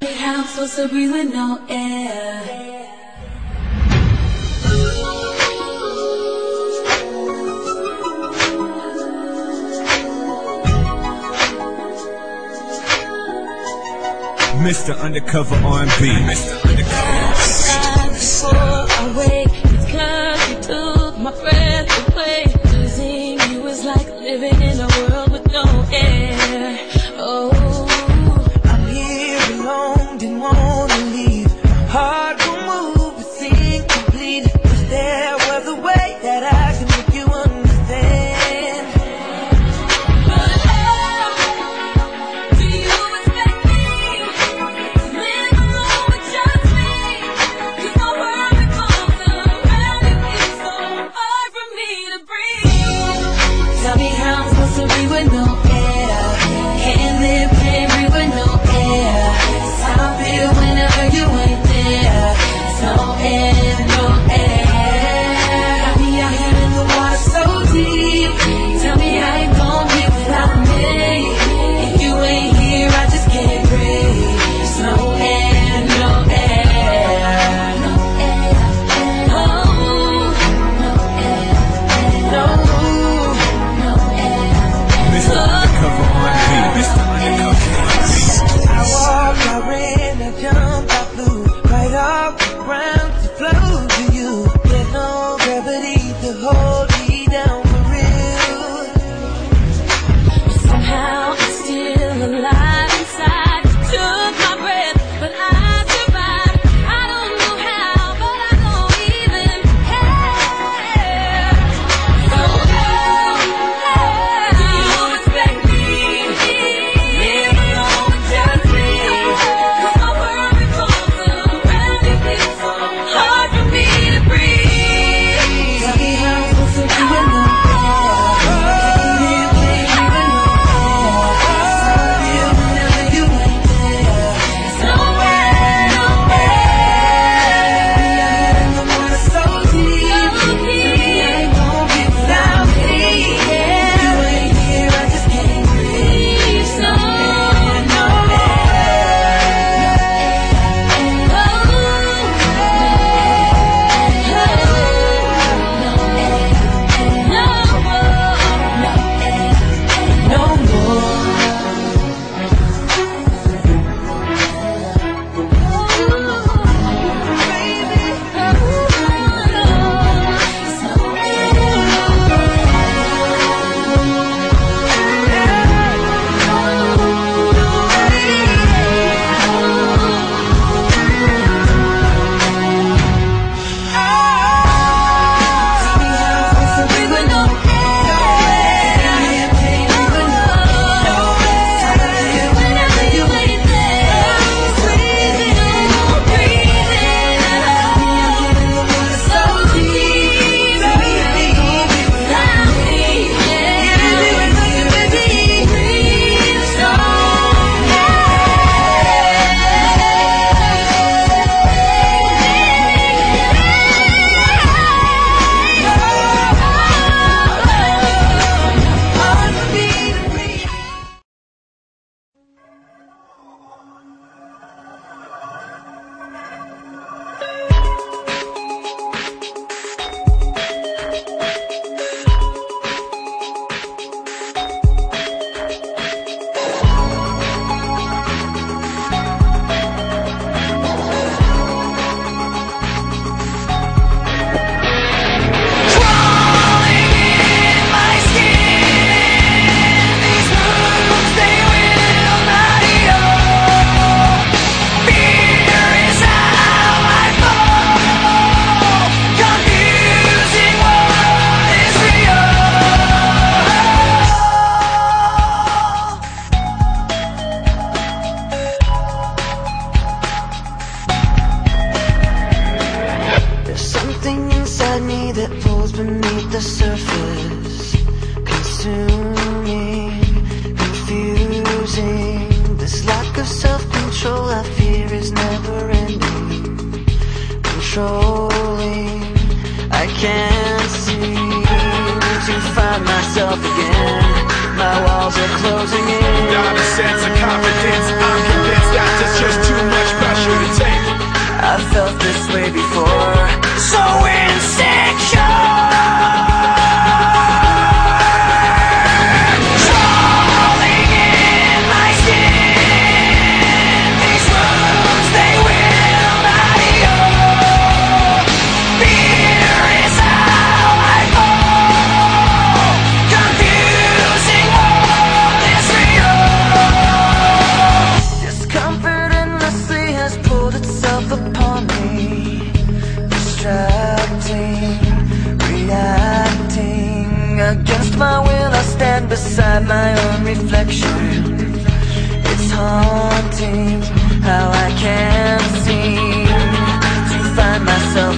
The house was a breathe with no air. Mr. Undercover R&B. Mr. Undercover. to be with no Something inside me that pulls beneath the surface Consuming, confusing. This lack of self-control I fear is never ending Controlling, I can't seem to find myself again. My walls are closing in. Not a sense of confidence at my own reflection. It's haunting how I can't seem to find myself